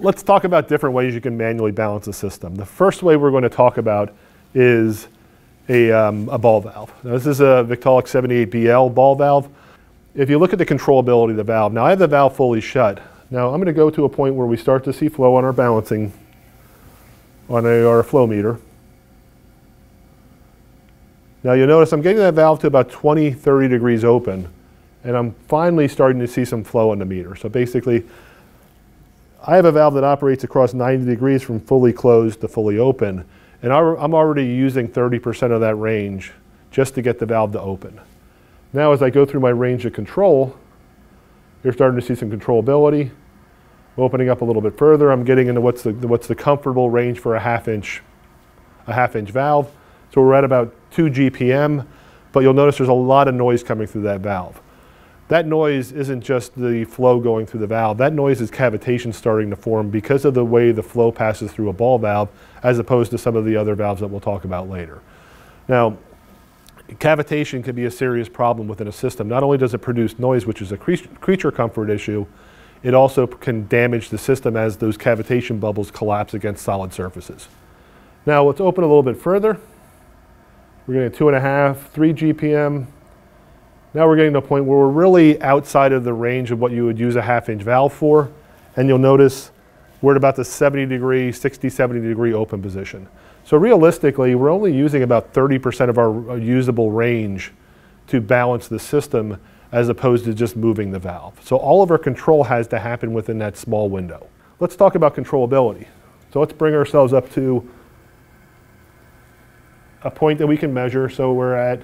let's talk about different ways you can manually balance a system. The first way we're going to talk about is a, um, a ball valve. Now, this is a Victaulic 78BL ball valve. If you look at the controllability of the valve, now I have the valve fully shut. Now I'm going to go to a point where we start to see flow on our balancing, on our flow meter. Now you'll notice I'm getting that valve to about 20, 30 degrees open, and I'm finally starting to see some flow on the meter. So basically, I have a valve that operates across 90 degrees from fully closed to fully open, and I'm already using 30% of that range just to get the valve to open. Now as I go through my range of control, you're starting to see some controllability. Opening up a little bit further, I'm getting into what's the, what's the comfortable range for a half inch, a half inch valve. So we're at about 2 GPM, but you'll notice there's a lot of noise coming through that valve. That noise isn't just the flow going through the valve. That noise is cavitation starting to form because of the way the flow passes through a ball valve as opposed to some of the other valves that we'll talk about later. Now, cavitation can be a serious problem within a system. Not only does it produce noise, which is a creature comfort issue, it also can damage the system as those cavitation bubbles collapse against solid surfaces. Now let's open a little bit further. We're going getting two and a half, three GPM. Now we're getting to a point where we're really outside of the range of what you would use a half inch valve for. And you'll notice we're at about the 70 degree, 60, 70 degree open position. So realistically, we're only using about 30% of our usable range to balance the system as opposed to just moving the valve. So all of our control has to happen within that small window. Let's talk about controllability. So let's bring ourselves up to a point that we can measure. So we're at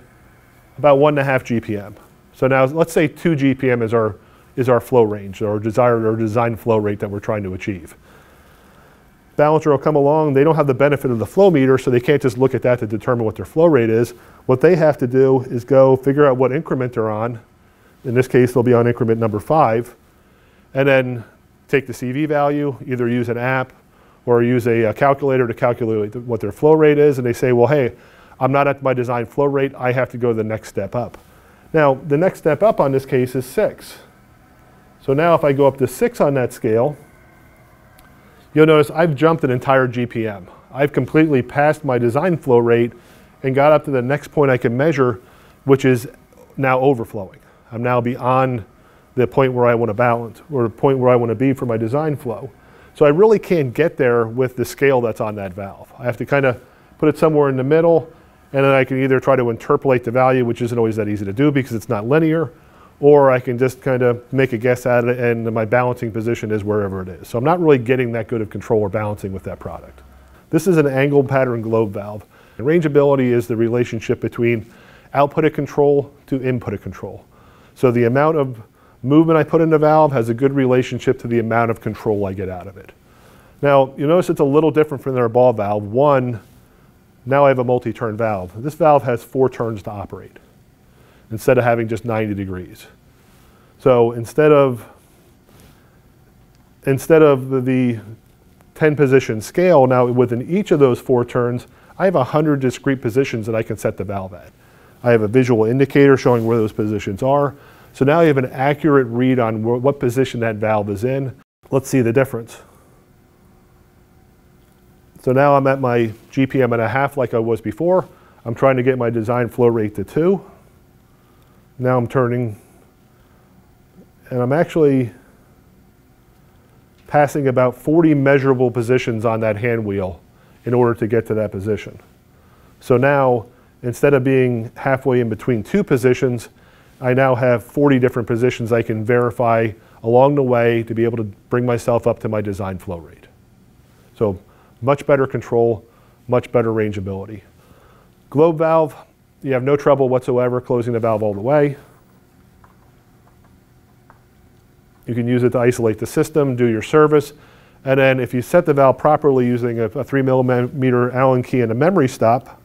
about one and a half GPM. So now let's say two GPM is our, is our flow range or desired or design flow rate that we're trying to achieve balancer will come along. They don't have the benefit of the flow meter, so they can't just look at that to determine what their flow rate is. What they have to do is go figure out what increment they're on. In this case, they'll be on increment number five, and then take the CV value, either use an app or use a, a calculator to calculate what their flow rate is, and they say, well, hey, I'm not at my design flow rate, I have to go the next step up. Now, the next step up on this case is six. So now if I go up to six on that scale, you'll notice I've jumped an entire GPM. I've completely passed my design flow rate and got up to the next point I can measure, which is now overflowing. I'm now beyond the point where I want to balance or the point where I want to be for my design flow. So I really can't get there with the scale that's on that valve. I have to kind of put it somewhere in the middle and then I can either try to interpolate the value, which isn't always that easy to do because it's not linear, or I can just kind of make a guess at it and my balancing position is wherever it is. So I'm not really getting that good of control or balancing with that product. This is an angled pattern globe valve. And rangeability is the relationship between output of control to input of control. So the amount of movement I put in the valve has a good relationship to the amount of control I get out of it. Now, you notice it's a little different from their ball valve. One, now I have a multi-turn valve. This valve has four turns to operate instead of having just 90 degrees. So instead of instead of the, the 10 position scale, now within each of those four turns, I have 100 discrete positions that I can set the valve at. I have a visual indicator showing where those positions are. So now you have an accurate read on what position that valve is in. Let's see the difference. So now I'm at my GPM and a half like I was before. I'm trying to get my design flow rate to two. Now I'm turning, and I'm actually passing about 40 measurable positions on that hand wheel in order to get to that position. So now, instead of being halfway in between two positions, I now have 40 different positions I can verify along the way to be able to bring myself up to my design flow rate. So much better control, much better rangeability. Globe valve, you have no trouble whatsoever closing the valve all the way. You can use it to isolate the system, do your service, and then if you set the valve properly using a, a three millimeter Allen key and a memory stop,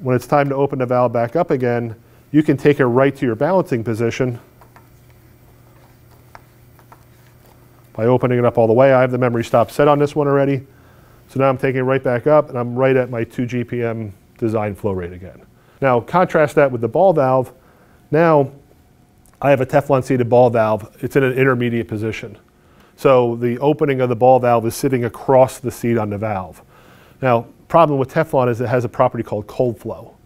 when it's time to open the valve back up again, you can take it right to your balancing position by opening it up all the way. I have the memory stop set on this one already. So now I'm taking it right back up and I'm right at my 2 GPM design flow rate again. Now contrast that with the ball valve. Now I have a Teflon seated ball valve. It's in an intermediate position. So the opening of the ball valve is sitting across the seat on the valve. Now, problem with Teflon is it has a property called cold flow.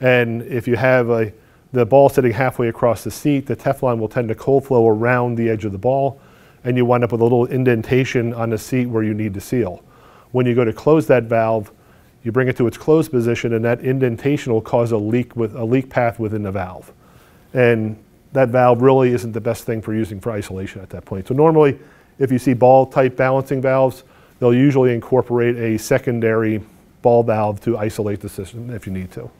And if you have a, the ball sitting halfway across the seat, the Teflon will tend to cold flow around the edge of the ball, and you wind up with a little indentation on the seat where you need to seal. When you go to close that valve, you bring it to its closed position, and that indentation will cause a leak with a leak path within the valve. And that valve really isn't the best thing for using for isolation at that point. So normally, if you see ball type balancing valves, they'll usually incorporate a secondary ball valve to isolate the system if you need to.